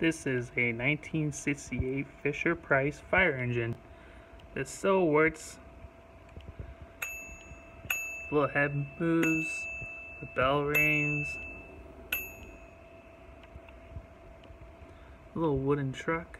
This is a 1968 Fisher Price fire engine. It still works. Little head moves, the bell rings. Little wooden truck.